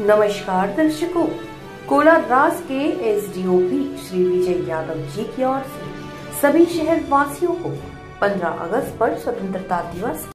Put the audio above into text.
नमस्कार दर्शकों, कोलार राज के एसडीओपी श्री विजय यादव जी की ओर से सभी शहर वासियों को 15 अगस्त पर स्वतंत्रता दिवस